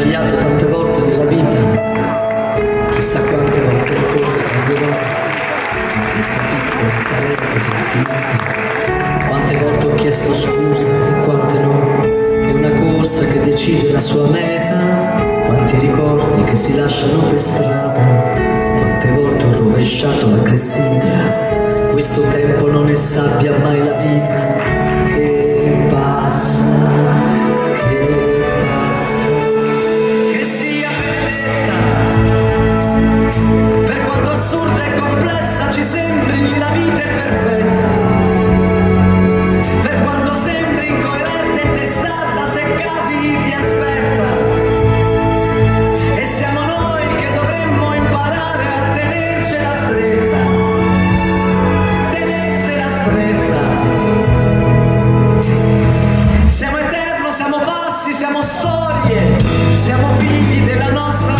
sbagliato tante volte nella vita, chissà quante volte ancora sbaglierò. Questa piccola parentesi finita. Quante volte ho chiesto scusa e quante no. È una corsa che decide la sua meta. Quanti ricordi che si lasciano per strada. Quante volte ho rovesciato la clessidra. Questo tempo non è vita fretta. Siamo eterno, siamo passi, siamo storie, siamo figli della nostra